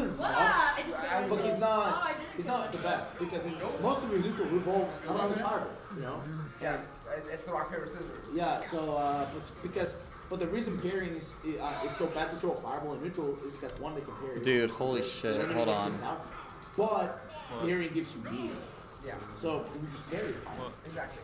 doesn't Ah, I just got but he's Oh, not. I didn't He's not the best because most of his neutral revolves around his fireball. You know. Yeah, it's the rock paper scissors. Yeah. So, uh, but because. But the reason pairing is, uh, is so bad to throw a fireball in neutral is because one they can parry. Dude, holy shit. Hold on. out. But parrying gives you lead. Yeah, So we just parry. it. exactly.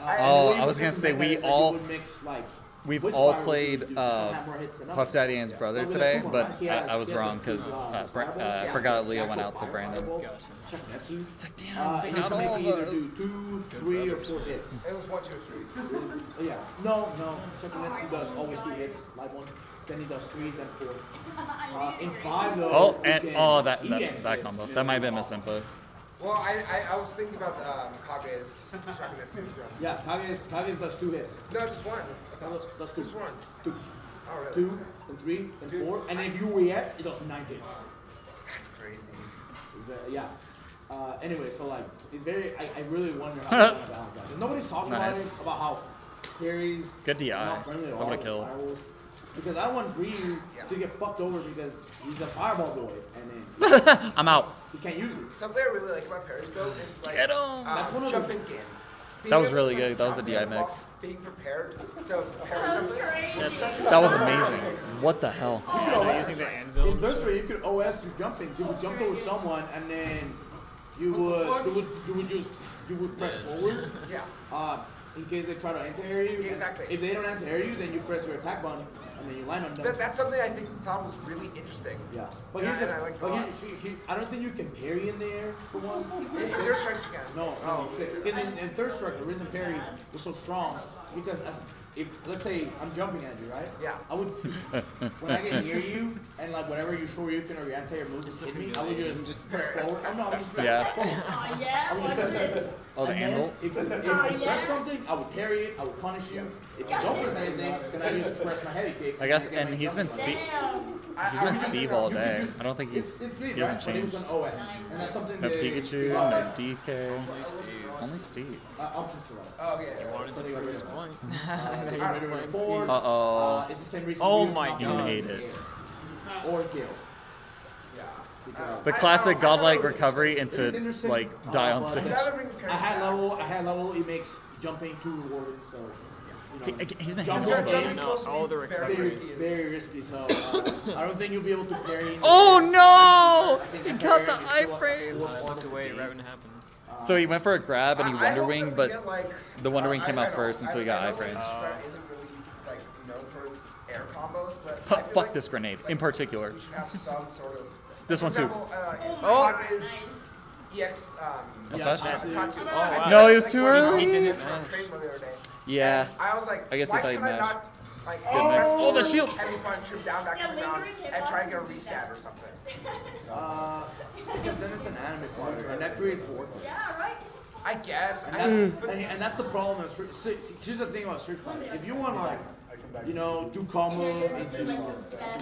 Uh, Oh, the I was gonna say we mechanics, like, you all- would mix, like, We've which all fire would you played uh, have more hits than Puff. Daddy and his brother But with a today, Pokemon, but right? I, I was wrong because two, uh, uh, Bra- uh, I forgot Leo Actual went out to Brandon. fireball. Gotcha. Check Neptune. It's like, Uh, damn, they and got all make either of do two, three, or four hits. It was one, two, three. Oh, Yeah. No, no. Shakunetsu does always two hits, live one. Then he does three, then four. Uh, in five though. Oh, and oh, that that, that combo. That might have been misinput. Well, I, I, I was thinking about um, Kage's Shakunetsu from. Yeah, Kage's Kage's does two hits. No, just one. I. That's two. Just one. Two, Oh, really? two, and three, and four, and if you react, it does nine hits. That's crazy. Is that- yeah. Uh, anyway, so like, it's very. I, I really wonder how they're gonna balance that. 'Cause Nobody's talking Nice. about it about how carries. Good DI. are not friendly at That all would've with killed. Because I want Ryu Yeah. to get fucked over because he's a fireball boy, and then I'm out. he can't use it. Something I really like about parries though is like Get 'em! um, That's one of the- jumping game. Being That was really to, like, good. That was a DI mix. Being prepared to parry That's something. That was amazing. What the hell? They're using the anvil. In this way, you could OS your jumping. You would jump over someone, and then you would you would you would just you would press forward. Yeah. Uh, in case they try to anti-air you. Exactly. If they don't anti-air you, then you press your attack button, and then you land on them. That, that's something I think thought was really interesting. yeah. But Yeah, here's and the, I like but lot. here- here- here- I don't think you can parry in the air for one. In, in their strike again. No, Oh, no, six. Because in, in third strike, the risen parry was so strong because as, if let's say I'm jumping at you, right? Yeah. I would when I get near you and like whatever you show you can or anti or move hit me, I would just, just press forward. Oh no, I'm just Yeah. Oh, yeah, watch this. Oh, the And then? If, if you Oh, yeah. press something, I would parry it. I would punish you. If you don't press anything, then I just press my heavy kick. I guess, and he's been Steve. Damn. I- He's I been Steve all day. I don't think he's he hasn't right? But it was changed. an OS, and that's something No Pikachu, uh, no DK. Only Steve. Uh, Ultra Select. Oh yeah. yeah. Wanted to prove his point. Uh, He's Alright, playing four. Steve. Uh oh. Uh, it's the same reason. Oh my God. You hate the it. Or kill. The I- I classic don't know, I thought godlike recovery into like uh, die on but- stage. You gotta A high level, a high level, it makes jumping too rewarding. So, you know, See, again, he's been Jump handling Jump- is No, to all the very very, risky. very risky. So, uh, I don't think you'll be able to parry. Oh no! He that got the parry is still iframes. I looked away right when it happened. So he went for a grab and he I- I Wonder Wing, but get, like, the Wonder uh, Wing came I- out I first, and so he got I know iframes. that isn't really like known for its air combos, but Fu- fuck like, this grenade like, in particular. We should have some sort of. This for one too. example, Uh, Oh. Kage's EX. Um, That's Yeah, not- Tatsu. Tatsu. Oh, wow. No, it was too when he- early. He did He it didn't for a match. trade the other day. Yeah. And I was like, I guess he why thought can I match. not like Good press. Oh, the forward, shield. Heavy punch him down, back Yeah, him down, and try and get a restab or something. Uh, because then it's an anime fighter, and that creates war. Yeah, right? I guess. And I, that's, but and, and that's the problem. Of Street, see, here's the thing about Street Fighter. If you want to like, you know, do combo and do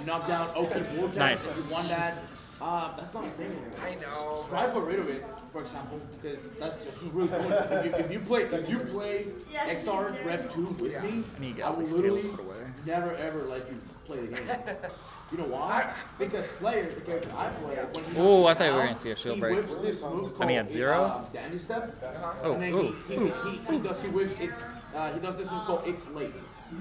knock down okay war Nice. if you want that, uh, that's not a thing anymore. I know. Strive for rid of it, for example, because that's just really cool. If you, if you play, if you play Xrd Rev 2 with me, And he I will these tails literally never ever let you play the game. You know why? Because Slayer, the character I play, when he Ooh, I thought you we were gonna see a shield break. this move I mean, at zero? uh, Dandy Step. Oh, and then ooh, he, he, he, he does he whips it's uh, he does this move called it's late.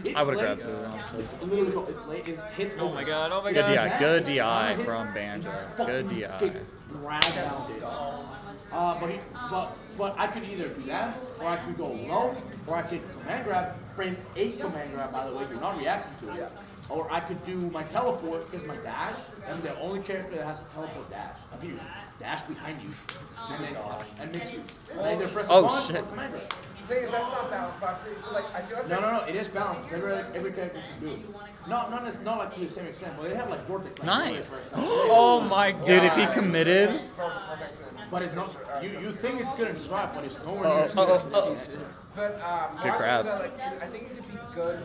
It's I would've grabbed too, honestly. It's literally called it's late. It's hit. Oh my god, oh my god! Good. DI. Good DI from Banjo. Good DI. Uh, but, he, but but I could either do that, or I could go low, or I could command grab, frame eight command grab. By the way, you're not reacting to it. Or I could do my teleport because my dash. I'm the only character that has a teleport dash. I can use dash behind you, and then and mix you. And either press Oh, one shit. Or command. The thing is, that's not balanced. But I feel like I feel like No, no, no. It is balanced. Every every character can do it. Not not as not like to the same extent, but they have like vortex. Like Nice. Oh my god. Dude, if he committed, But it's not. You you think it's good in Strive, but it's nowhere Oh, near. oh, oh, as oh. good. But um, Good I grab. That, like, I think it could be good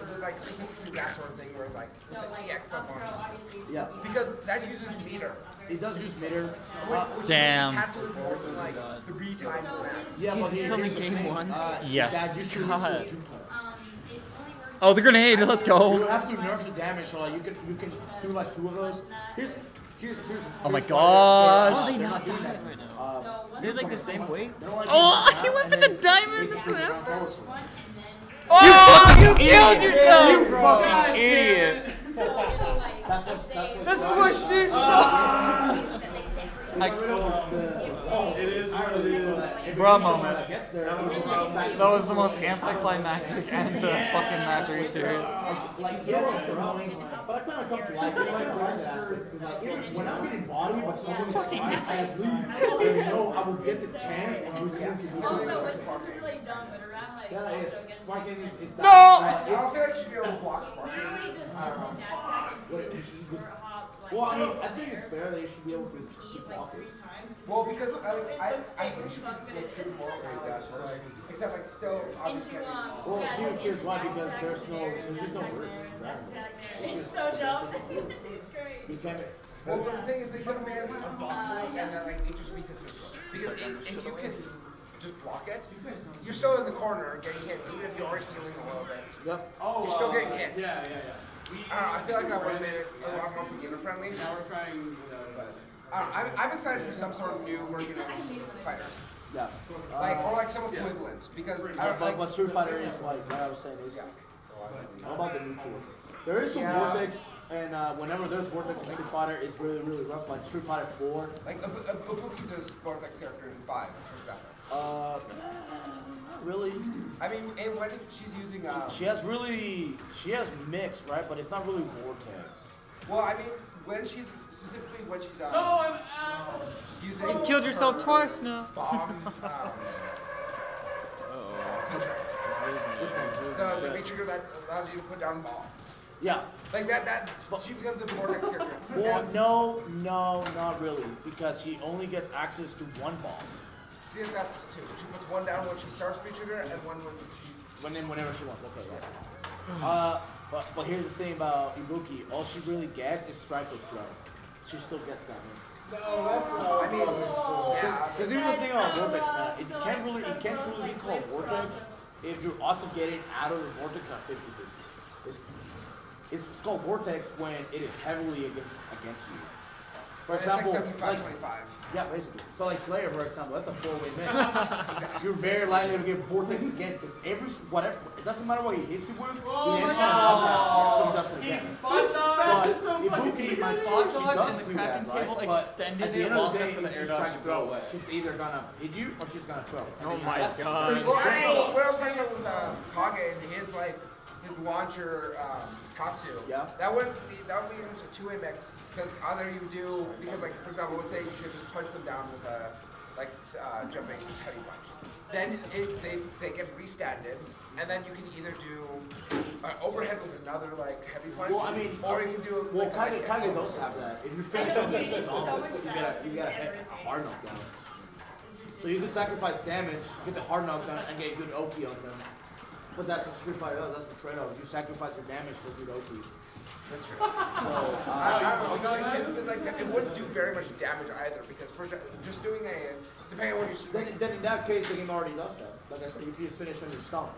with like specifically that sort of thing where like with the EX stuff launches. Yeah, Because that uses meter. it does use meter. Which, Uh, which Damn. means you can't more than like three times max. yeah, Jesus, here- it's only game thing, one? Uh, Yes. That you should God. use it two times. oh, the grenade. Let's go. You have to nerf the damage, so like you can you can do like two of those. Here's here's, here's, Oh my here's gosh. they're they not not doing dying that. right now? Uh, They're like the same weight. they don't like Oh, doing he went for the then diamond basically into round Epsilon. forward. Oh, you killed yourself! You fucking idiot. That's what, that's what. This is what Steve says. It is what it is. Bruh moment. That gets there. That was the most anticlimactic end to a fucking match. Are you serious? Like, yeah, but I kind of come to like it. Like, like that aspect. 'Cause, like, even when I'm getting body by someone fucking I at least I know I will get the chance of losing to do Also, this is really dumb, but around like Yeah, it's gets sparking is, is No! I don't feel like you should be able to block Sparky. literally just gets in dash back and What, you square should- or hop like Well, I mean, I think it's fair that you should be able to repeat keep like three times. Well, because I, I, I think you It's should not be gonna like, do just more like, great dash first. Except like still obviously. into um Well, yeah, here- like, here's why, because there's no- there's just no dash words. back there, dash back there. It's so dumb. It's great. You can't. Well, but the thing is, they could have made it a block Uh, and then like it just resets it. Because if, if you can just block it, you're still in the corner getting hit, even if you're healing a little bit. Yep. Oh, You're still uh, getting hit. Yeah, yeah, yeah. We, I I feel like that would have made it a lot more beginner friendly. now we're trying. Uh, I don't know, I'm, I'm excited for some sort of new version of fighters. Yeah. Like, Uh, or like some equivalent. Because I But, don't but, like. but Street Fighter is like what I was saying is Yeah. how about the neutral? There is some Yeah. vortex, and uh, whenever there's vortex in Street Fighter, it's really really rough. Like Street Fighter 4. Like, Ibu- Ibu- Ibuki's a Vortex character in 5, for example. Uh, not really. I mean, and when she's using, uh, She has really she has mix, right? But it's not really vortex. well, I mean, when she's, specifically when she's, uh, oh, I'm out. using. You've killed yourself twice now. Bomb, um, feature. He's losing it. He's losing So it. the feature that allows you to put down bombs. Yeah. Like that, that, she becomes a Vortex character. Well, And no, no, not really, because she only gets access to one bomb. She just has two. She puts one down when she starts featuring her, and one when she. When then whenever she wants. Okay, yeah. Uh, but but here's the thing about Ibuki. All she really gets is strike or throw. She still gets that mix. I mean, yeah. Because here's the thing about vortex, man. It can't really, it can't truly be called vortex if your odds of getting out of the vortex are 50 50. It's, it's, it's called vortex when it is heavily against against you. For example, like 25. yeah, basically. So like Slayer, for example, that's a four-way mix. You're very likely to get vortex again because every whatever it doesn't matter what he hits you with, Oh he my ends up God. so he does it again. Spot dodge But so funny. Ibuki, spot dodge and the do that, crafting table right? Extended at the it long the day, enough for the air dodge trying to go away. She's either gonna hit you or she's gonna throw. And Oh you my god. Well, I know what I was talking about with uh, Kage and his like his launcher um, Katsu. Yeah. That would be, that would lead into two way mix because either you do because like for example, let's say you could just punch them down with a like uh, jumping heavy punch. Then it, they they get restanded, and then you can either do uh, overhead with another like heavy punch. Well, I mean, or you can do Well, like, Kage, Kage does have that. If you finish on the you get a, you get a, a hard knockdown. So you can sacrifice damage, get the hard knockdown, and get good OP on them. But that's what Street Fighter does. That's the trade-off. You sacrifice your damage for good OP. That's true. So, uh, I, I don't like, it, like, it wouldn't do very much damage either because for just doing a depending on what you then, then in that case, the game already does that. Like I said, if you just finish on your stomp,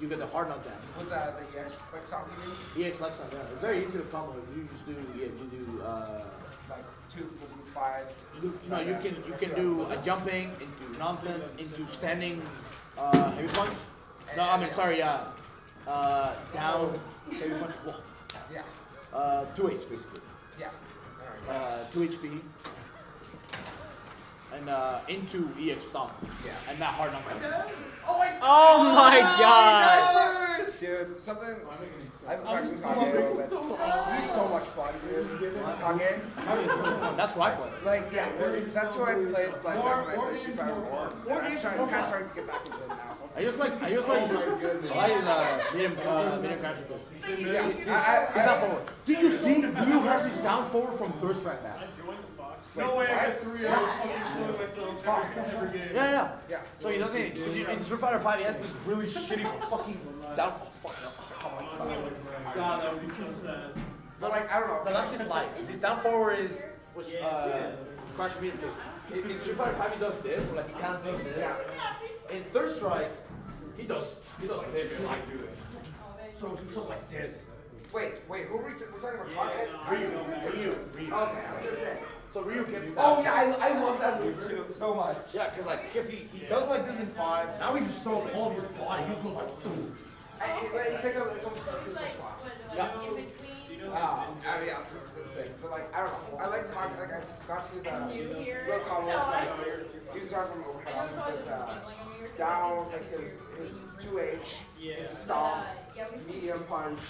you get the hard knockdown. with uh, the EX like something you mean? EX Lexon, yeah. It's very easy to combo. You just do, yeah, you do, uh, like two, five. you, you know, you can you can do a jumping into nonsense into standing uh, heavy punch. No, I mean sorry, yeah, uh, down heavy punch. Whoa. Yeah, Uh, two H basically. yeah. All right. Uh, two HP. And uh, into EX stomp. Yeah. And that hard knockdown. Oh my god. Dude, something. I've been practicing Kage a little bit. He's so much fun, dude. Kage. That is really why I play. Like, yeah, that's who I played like back when I played Street Fighter 4. I'm trying, kind of starting to get back into it now. I just like I just like I like uh, medium uh, medium crouch kick. Yeah, He's I, I, down I, forward. Did you see Blue has his down forward from third strike back? No way, what? that's real. I'm fucking myself every, every game. Yeah, yeah. yeah. So he doesn't. In Street Fighter 5, he has this really shitty fucking down. Oh, fuck. Oh, my God. God, that would be so sad. But like, I don't know. No, that's his life. His down forward is was uh, crash medium kick. In, in Street Fighter 5, he does this, or like he kind of does this. In third strike, he does he does this. Like, so he goes like this. Wait, wait, who are we, we're talking about Kage? Ryu, Ryu, Ryu. Okay, I was gonna say. So Ryu gets oh, that. Oh yeah, I, I love that move too so much. Yeah, cause like, cause he, he does like this in five. Now he just throws all of his body. He just goes like, boom. I, it, like, it's like a, it's almost like this is wild. Yeah. In between. Uh, I mean, yeah, it's insane. But like, I don't know. I like Kage. Like, I got his uh, New here. real combo. So It's like, he's starting from overhead. I don't know if His uh, like a weird down, like his, his two H into But, stomp, uh, yeah, we- medium punch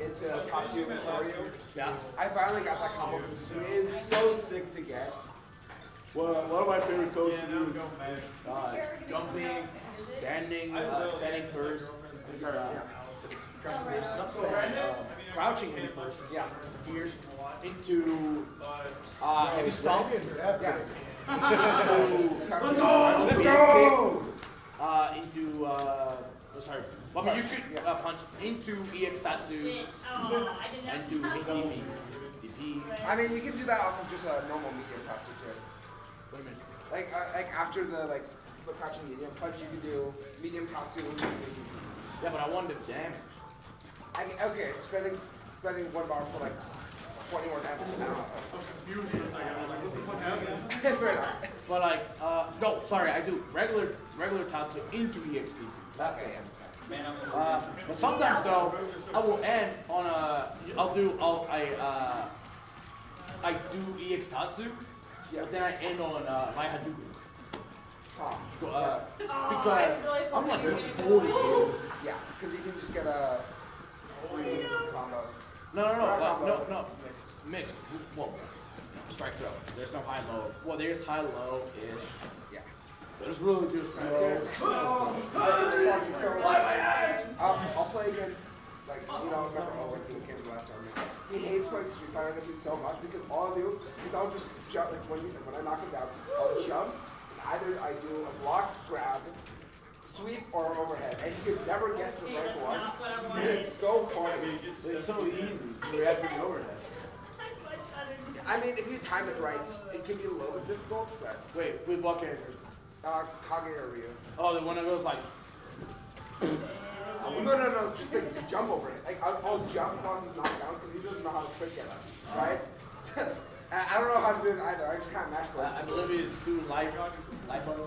into Tatsu Soryu. Yeah. I finally got that combo consistent. It's so sick to get. Well, one of my favorite coaches is uh, jumping, standing, uh, standing first. These are uh, crouching first, not uh, crouching in first. Yeah. Here's into uh, heavy stomp. Yes. Let's go! Let's go! Uh, into uh, oh, sorry. I mean, you could uh, punch into EX Tatsu Oh, and do have DP. DP. I mean, we can do that off of just a normal medium Tatsu too. Wait a minute. Like, uh, like after the like the crouching medium punch, you could do medium Tatsu. Yeah, but I wanted the damage. I mean, okay, spending spending one bar for like 20 more damage. I don't. Fair enough. But like, uh, no, sorry, I do regular regular Tatsu into EXT. That's Okay, yeah. Uh, but sometimes though, I will end on a. I'll do. I'll. I. Uh, I do EX Tatsu, but then I end on uh, my Hadouken. Huh. Uh, Oh, because it's I'm like fucking 40 dude. Yeah, because you can just get a combo. No, no, no, uh, no, no. Mixed. Mixed. Well, strike throw. There's no high low. Well, there's high low ish. Yeah. But it's really just low. Oh, fucking so I'll, I'll play against, like, you know, I remember Owen who came to last tournament. He hates playing Street Fighter against me so much because all I do is I'll just jump, like, when, you, when I knock him down, I'll jump, and either I do a block grab, sweep, or overhead, and you could never guess the right one. not what I And it's so funny. It's so easy to react to the overhead. I mean, if you time it right, it can be a little bit difficult, but, Wait, with what character? uh, Kage or Ryu. Oh, the one that goes like. No, no, no, just like the jump over it. Like, I'll, I'll jump while he's knocked down because he doesn't know how to trick it, up, right? I I don't know how to do it either. I just kind of match Uh, I believe it's doing light, light button.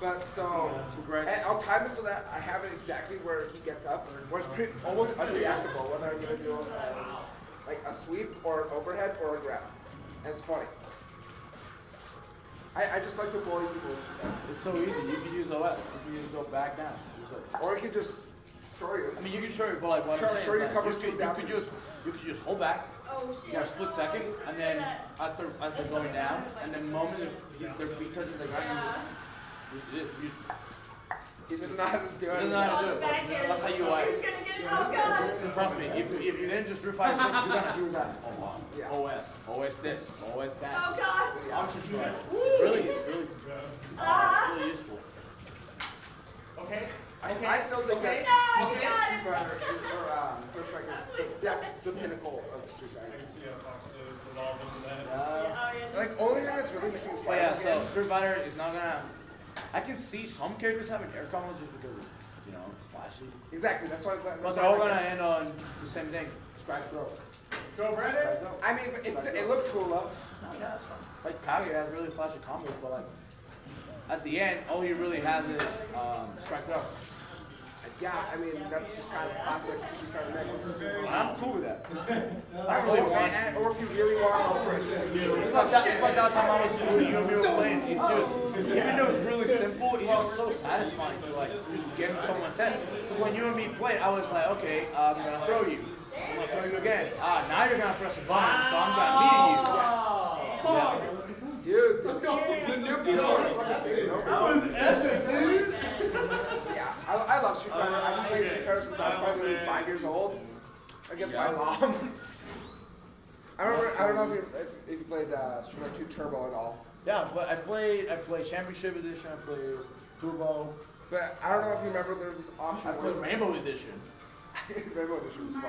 But so, Progress. and I'll time it so that I have it exactly where he gets up, where it's pretty, almost unreactable, whether I'm gonna do a, like a sweep or an overhead or a grab. And it's funny. I, I just like to bully people, It's so easy. You can use OS. You can just go back down. Or I can just throw you. I mean, you can show your but like what Sure, I'm saying sure, is you that you could, you could just you could just hold back. Oh, You shit. got split second, and then as they're as they're going down, and the moment if their feet touches the ground, He doesn't know how to do You it. don't know how to do it. That's how you He's ice. gonna get it. Oh, God. Trust me, if, if you then just refine six, you're gonna do that a lot. Yeah. OS, OS this, OS that. Oh. God. Option side. It's really, it's really, Ah. really useful. Okay. I, I still think Okay. that No, Street God. Fighter is, or um, First Strike is the, def- the pinnacle of the Street Fighter. can see how Fox did evolve into that. Uh, Oh. Like, only thing that's really missing is but Fire yeah, so Street Fighter is not gonna. I can see some characters having air combos just because, you know, it's flashy. Exactly, that's why. That's But why they're all I gonna end on the same thing. Scratch throw. Go, Brandon. I mean, but it's, it looks cool though. Yeah. Like Kage has really flashy combos, but like at the end, all he really has is um, strike throw. Yeah, I mean, that's just kind of classic Street Fighter mix. I'm cool with that. I Or, or, and- or if you really want to go for it. It's like that. It's like that time I was when you and me were playing. It's just even though it's really simple, it's just so satisfying to like just get someone set. When you and me played, I was like, okay, I'm gonna throw you. I'm gonna throw you again. Ah, now you're gonna press a button, so I'm gonna meet you. Yeah. Dude, the, the new people are fucking taking. That was epic, dude. Yeah, I, I love Street Fighter. I've been playing Street Fighter since I was probably five years old against my mom. I don't, remember, I don't know if you, if, if you played uh, Street Fighter 2 Turbo at all. Yeah, but I played. I played Championship Edition. I played Turbo. But I don't know if you remember there was this option I played where Rainbow Edition. Rainbow Edition was funny.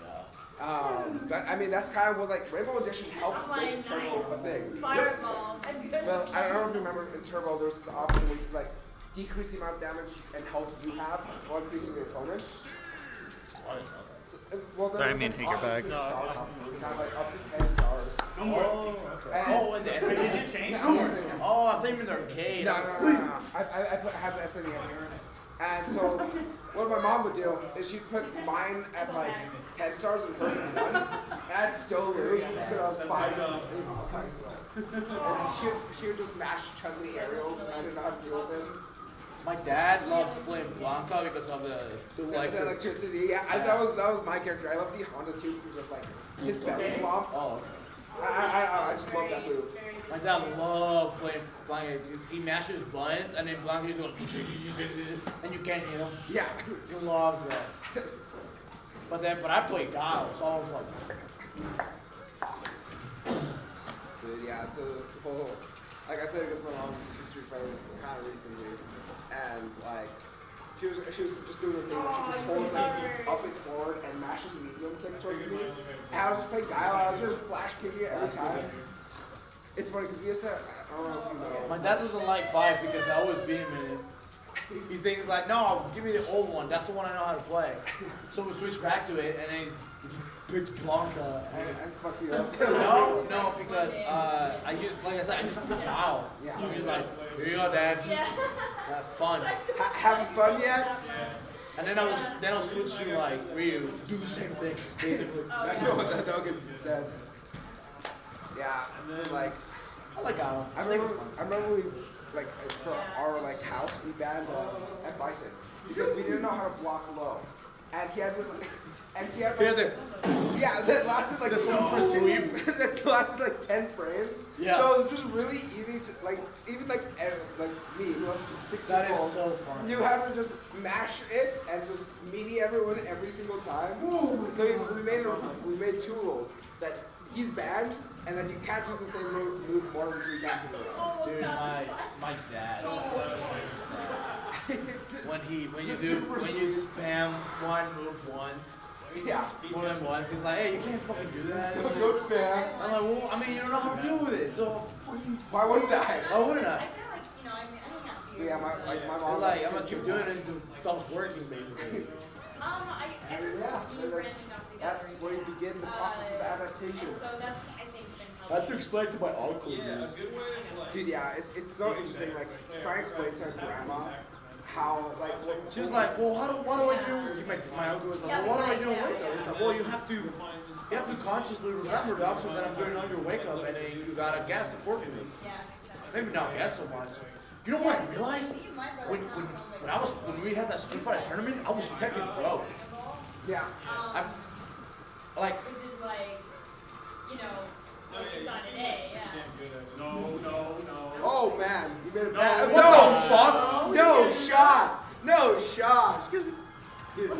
Yeah. Um, that, I mean, that's kind of what like Rainbow Edition helped I'm like, make Turbo a thing. Fireball. I'm good. Well, I don't know if you remember in Turbo, there was this option where you could like decrease the amount of damage and health you have while increasing your opponent's. So, uh, well, Sorry, I there's, mean, like, hit your up bag. 10 stars, It's kind of like up to 10 stars. No more. Oh, and- Oh, and the Did SNES. you change? No, SNES. Oh, I think it was arcade. No, no, no, no, no. I, I, I put, have the SNES. And so, what my mom would do is she'd put mine at like 10 stars and hers at 1. And I'd still lose because I was 5. You I was five. And she, would- she would just mash Chun-Li aerials and I didn't know how to deal with it. My dad loves playing Blanka because of the, the Like like the electricity, yeah, I, that was that was my character. I love the Honda too because of like his belly flop. Oh, I, I, I, I just love that move. my dad loved playing Blanka because he mashes buttons and then Blanka just goes and you can't hit him. Yeah, He loves that. But then, but I played Guile, so I was like, Dude, yeah, the whole like I played against my mom in Street Fighter kind of recently, and like she was she was just doing a thing where she just holds like up and forward and mashes medium kick towards me, and I would just play Guile. I was just flash kicking it every time. It's funny because we used to I don't know if you know. my dad doesn't like five because I always beat him in it. He's thinking like, no, give me the old one. That's the one I know how to play. So we switch back to it, and then he's he picks Blanka. And, and fucks you up. No, no, because uh, I use, like I said, I just put Guile. Yeah. He was just like, here you go, dad. Yeah. Have fun. Ha- having fun yet? And then I was, then I'll switch to like Ryu, do the same thing, basically. I know the nuggets instead. Yeah, and then like I like Guile. I remember. I remember we, like, for our, like, house, we banned uh, at Bison. Because we didn't know how to block low. And he had, the, and he had, Yeah, like, the- yeah, that lasted, like, The super sweep. that lasted, like, 10 frames. Yeah. So it was just really easy to, like, even, like, eh, like me, who was six That years is old, so fun. you have to just mash it and just meaty everyone every single time. So we, we made a, we made two rules that he's banned and then you can't use the same move, move more than three times in a row. Dude, my my dad. when he when you do when you spam one move once, yeah. more than once, he's like, hey, you can't fucking do that. Don't spam. I'm like, well, I mean, you don't know how to deal with it, so fucking Why wouldn't I? why wouldn't I I? feel like, you know, I mean, I hang out But here. yeah, my like my I'm mom. like, I'm gonna keep doing it until it stops working, basically. Um, I, I yeah, that's branching off together. that's where you begin the process of adaptation. And so that's, I think, I have to helpful. explain to my uncle. dude. Dude, yeah, it's, it's so interesting. Like trying to explain to my grandma how like She was like, well, how do, what do I do? My, my uncle was like, well, what do I do in wake up? He's like, well, you have to, you have to consciously remember the options that I'm doing on your wake up, and then you gotta guess accordingly. Yeah, makes. Maybe not guess so much. You know what I realized? Even my brother When, when, when I was when we had that Street Fighter tournament, I was teching bro. yeah. I Um, like which is like, you know, focus on an A, yeah. No, no, no. Oh man, you made a No, bad. what no, the fuck? No shot. No shot. Excuse me.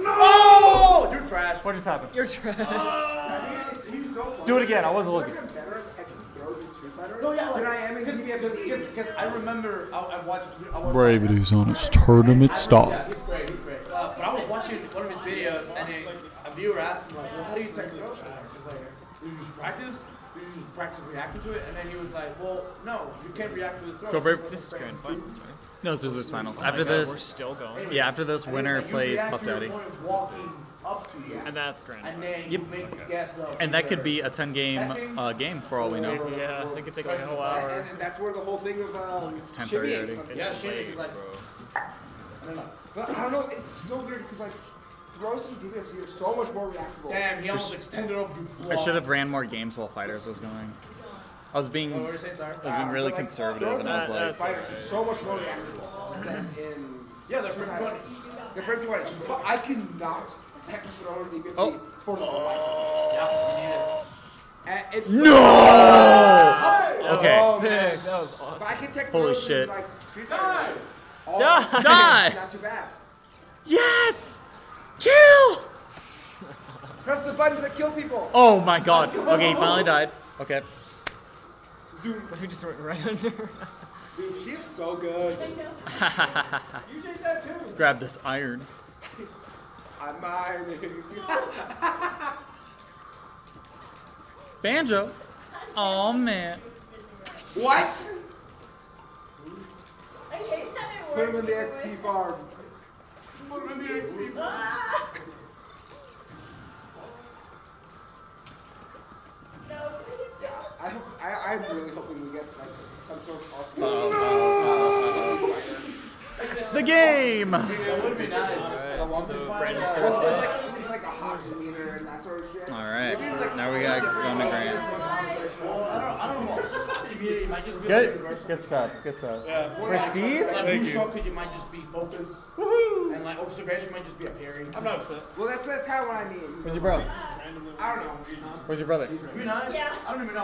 No! You're trash. What just happened? You're trash. I he's so funny. Do it again, I wasn't I looking. feel like I'm better at throws in Street Fighter No, yeah, like, than I am in cause, Because I remember I, I watched. I watched Bravity's on its tournament Yeah, stop. he's great. He's great. Uh, but I was watching one of his videos, and then a viewer asked him like, "Well, how do you take the throw like, "Do you just practice? Do you just practice reacting to it?" And then he was like, "Well, no, you can't react to the throw." Go, Brave. This is like- grand finals, right? No, it's losers finals. Oh After God, We're this, still going. yeah, after this, winner like, plays react Puff Daddy. opponent Walking up to you, And that's grand. and then you make the guess. And that could be a 10 game uh, game for all we know. Yeah, I think it could take like a whole hour. and that's where the whole thing of um, It's 10:30 shimmying already. comes in. Yeah, shit. He's like, I don't know. But I don't know, it's so weird because like throws in DBFZ are so much more reactable. Damn, he almost extended off your I should have ran more games while Fighters was going. I was being, What were I you saying, sorry? was being really But, like, conservative, throws and I was in like, fighters are so much more reactable than in Yeah, they're from funny. the frame 20. But I cannot Texas throw in DBFZ Oh. for the life. Yeah, And it, no! Okay. Oh, Sick. That was awesome. But I can tech Holy shit. in like Street Fighter. all- Die. Oh, Die! Not too bad. Yes! Kill! Press the button to kill people. Oh my god. Okay, he finally died. Okay. Zoom. What if we just went right under? Dude, she is so good. You say that too. Grab this iron. I'm mine. Banjo. Oh man. what? I hate that it Put him in the works XP farm. Ah! Yeah, I hope. I, I'm really hoping we get like some sort of arc It's the game. That would be nice. Alright, so Brandon's third. All right, now we gotta go to Grant. Well, I don't, know. It might just be like Good, good stuff. Good stuff. Yeah. For Steve? Like Thank you. could you might just be focus. And like observation might just be a parry. I'm not upset. Well, that's that's how I mean. Where's your bro? I don't know. Where's your brother? Yeah. I don't even know.